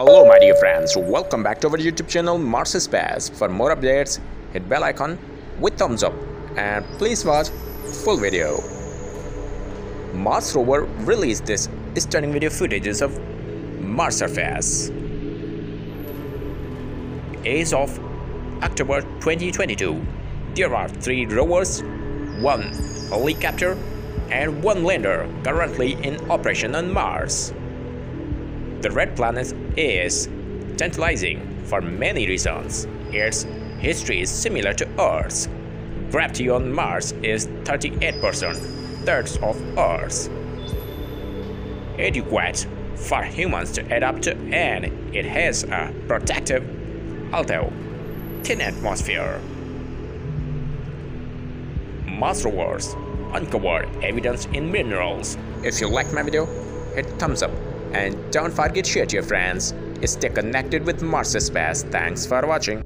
Hello my dear friends, welcome back to our YouTube channel Mars Space. For more updates, hit bell icon with thumbs up and please watch full video. Mars rover released this stunning video footages of Mars surface. As of October 2022, there are three rovers, one helicopter, and one lander currently in operation on Mars. The red planet is tantalizing for many reasons. Its history is similar to Earth's. Gravity on Mars is 38%, thirds of Earth's. Adequate for humans to adapt to and it has a protective, although thin atmosphere. Mars rovers uncover evidence in minerals. If you liked my video, hit thumbs up and don't forget to share to your friends. Stay connected with Mars Space. Thanks for watching.